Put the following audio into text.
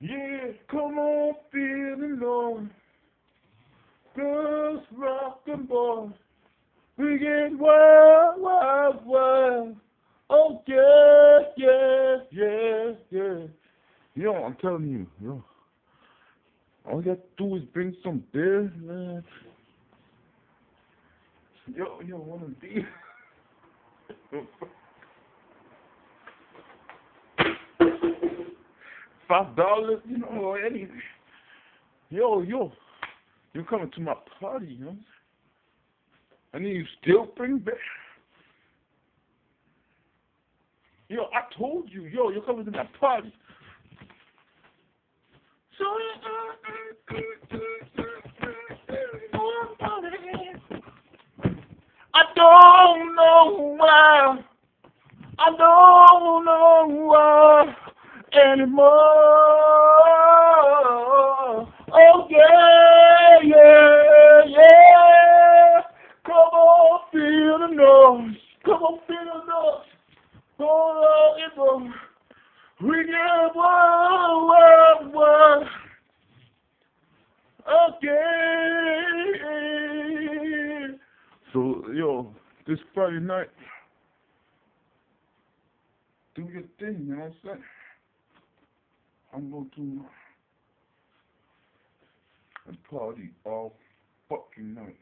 Yeah, come on, feeling low. Girls rockin' boys. We get wild, wild, wild. Oh yeah, yeah, yeah, yeah. Yo, I'm telling you, yo. All you got to do is bring some beer, man. Yo, yo, one of these. Five dollars, you know, or anything. Yo, yo, you coming to my party, yo? And then you still bring back. Yo, I told you, yo, you're coming to my party. So, I anymore. Oh yeah, yeah, yeah. Come on, feel the noise. Come on, feel the noise. Go on, it goes. We get one, one, one. Okay. So, yo, this Friday night, do your thing, you know what I'm saying? I'm gonna do party all fucking night.